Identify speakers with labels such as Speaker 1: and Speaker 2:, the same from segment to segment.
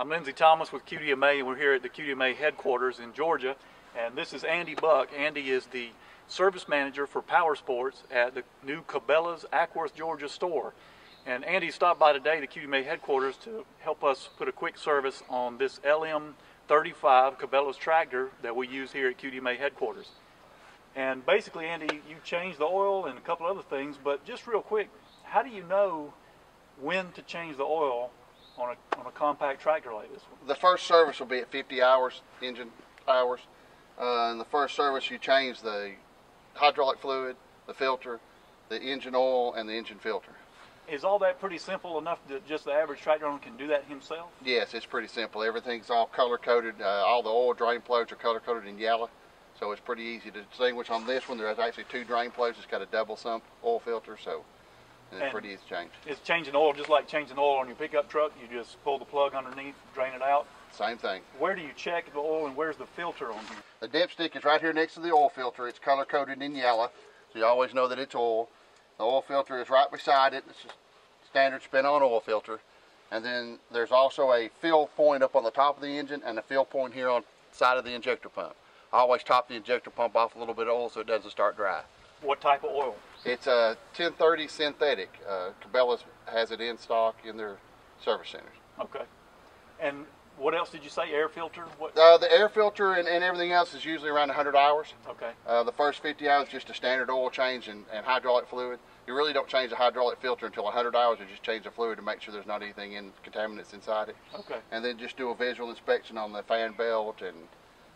Speaker 1: I'm Lindsay Thomas with QDMA, and we're here at the QDMA headquarters in Georgia. And this is Andy Buck. Andy is the service manager for Power Sports at the new Cabela's Acworth, Georgia store. And Andy stopped by today to QDMA headquarters to help us put a quick service on this LM35 Cabela's tractor that we use here at QDMA headquarters. And basically, Andy, you changed the oil and a couple other things, but just real quick, how do you know when to change the oil on a, on a compact tractor like this one?
Speaker 2: The first service will be at 50 hours, engine hours. Uh, and the first service, you change the hydraulic fluid, the filter, the engine oil, and the engine filter.
Speaker 1: Is all that pretty simple enough that just the average tractor owner can do that himself?
Speaker 2: Yes, it's pretty simple. Everything's all color coded. Uh, all the oil drain plugs are color coded in yellow. So it's pretty easy to distinguish. On this one, there's actually two drain plugs. It's got a double sump oil filter, so it's
Speaker 1: And-
Speaker 2: pretty easy to change.
Speaker 1: It's changing oil just like changing oil on your pickup truck. You just pull the plug underneath, drain it out.
Speaker 2: Same thing.
Speaker 1: Where do you check the oil and where's the filter on here?
Speaker 2: The dipstick is right here next to the oil filter. It's color coded in yellow, so you always know that it's oil. The oil filter is right beside it. It's a standard spin on oil filter. And then there's also a fill point up on the top of the engine and a fill point here on the side of the injector pump. I always top the injector pump off a little bit of oil so it doesn't start dry.
Speaker 1: What type of oil?
Speaker 2: It's a 1030 synthetic. Uh, Cabela's has it in stock in their service centers.
Speaker 1: Okay. And what else did you say? Air filter? What?
Speaker 2: Uh, the air filter and, and everything else is usually around 100 hours.
Speaker 1: Okay.
Speaker 2: Uh, the first 50 hours just a standard oil change and, and hydraulic fluid. You really don't change the hydraulic filter until 100 hours. You just change the fluid to make sure there's not anything in contaminants inside it,
Speaker 1: Okay.
Speaker 2: and then just do a visual inspection on the fan belt and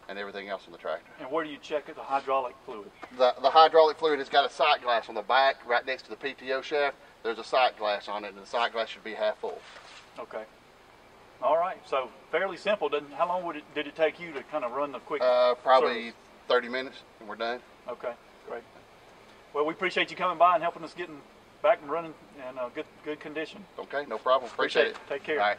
Speaker 2: and everything else on the tractor.
Speaker 1: And where do you check it, the hydraulic fluid?
Speaker 2: The the hydraulic fluid has got a sight glass on the back, right next to the PTO shaft. There's a sight glass on it, and the sight glass should be half full.
Speaker 1: Okay. All right. So fairly simple. Doesn't how long would it did it take you to kind of run the quick?
Speaker 2: Uh, probably
Speaker 1: service?
Speaker 2: 30 minutes, and we're done.
Speaker 1: Okay. Great. Well, we appreciate you coming by and helping us getting back and running in uh, good good condition.
Speaker 2: Okay, no problem. Appreciate,
Speaker 1: Appreciate it. Take care.
Speaker 2: All right.